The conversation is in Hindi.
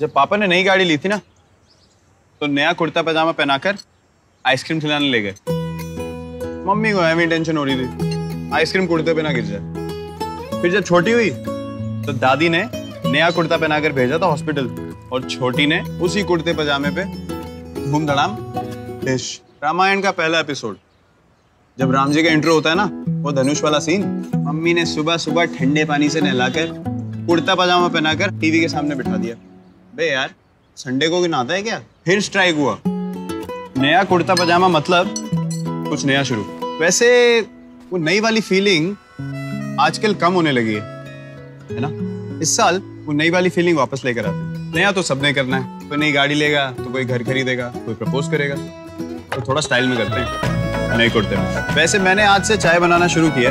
जब पापा ने नई गाड़ी ली थी ना तो नया कुर्ता पजामा पहनाकर आइसक्रीम खिलाने ले गए। मम्मी को हमें टेंशन हो रही थी, आइसक्रीम कुर्ते पे ना गिर जाए। फिर जब छोटी हुई तो दादी ने नया कुर्ता पहनाकर भेजा था हॉस्पिटल, और छोटी ने उसी कुर्ते पजामे पे धूम धड़ाम रामायण का पहला एपिसोड। जब राम जी का इंट्रो होता है ना, वो धनुष वाला सीन, मम्मी ने सुबह सुबह ठंडे पानी से नहलाकर कुर्ता पजामा पहनाकर टीवी के सामने बिठा दिया। बे यार संडे को भी नहाता है क्या? फिर स्ट्राइक हुआ। नया कुर्ता पजामा मतलब कुछ नया शुरू। वैसे, वो नई वाली फीलिंग आजकल कम होने लगी है है ना? इस साल वो नई वाली फीलिंग वापस लेकर आते नया तो सबने करना है। कोई नई गाड़ी लेगा तो कोई घर खरीदेगा, कोई प्रपोज करेगा। तो थोड़ा स्टाइल में करते हैं, नए कुर्ते में। वैसे मैंने आज से चाय बनाना शुरू किया।